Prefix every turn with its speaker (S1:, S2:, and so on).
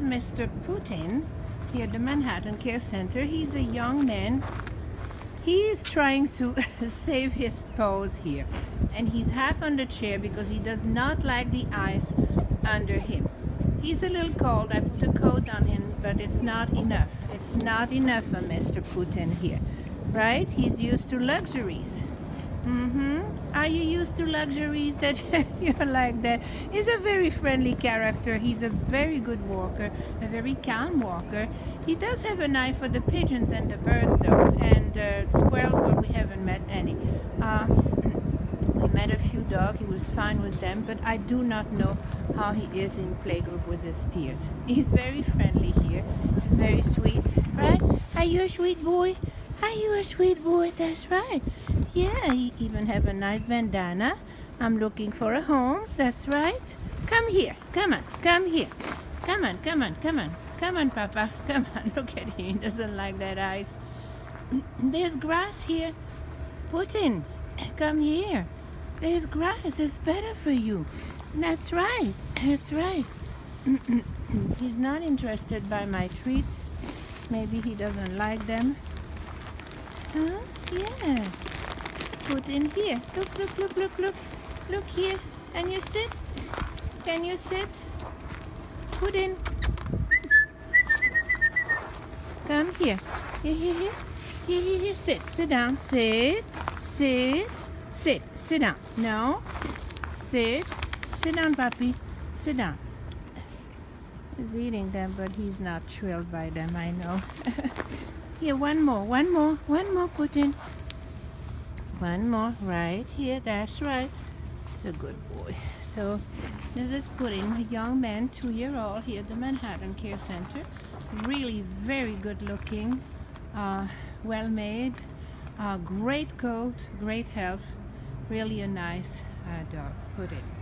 S1: is Mr. Putin here at the Manhattan Care Center. He's a young man. He is trying to save his pose here. And he's half on the chair because he does not like the ice under him. He's a little cold. I put a coat on him, but it's not enough. It's not enough for Mr. Putin here. Right? He's used to luxuries. Mm-hmm. Are you used to luxuries that you're like that? He's a very friendly character. He's a very good walker, a very calm walker. He does have an eye for the pigeons and the birds though, and uh, squirrels, but we haven't met any. Uh, we met a few dogs. He was fine with them, but I do not know how he is in playgroup with his peers. He's very friendly here. He's very sweet, right? Are you a sweet boy? Are you a sweet boy? That's right. Yeah, he even have a nice bandana. I'm looking for a home. That's right. Come here. Come on. Come here. Come on. Come on. Come on. Come on, Papa. Come on. Look at him. He doesn't like that ice. There's grass here. Putin, come here. There's grass. It's better for you. That's right. That's right. He's not interested by my treats. Maybe he doesn't like them. Huh? Yeah Putin here. Look, look, look, look, look. Look here. Can you sit? Can you sit? Putin. Come here. Here, here, here. Here, here, here. Sit. Sit down. Sit. Sit. Sit. Sit down. No. Sit. Sit down, puppy. Sit down. He's eating them, but he's not thrilled by them, I know. here, one more. One more. One more. Putin. One more right here. That's right. It's a good boy. So this is Putin a young man, two-year-old here at the Manhattan Care Center. Really very good looking, uh, well made, uh, great coat, great health. Really a nice uh, dog. Putin.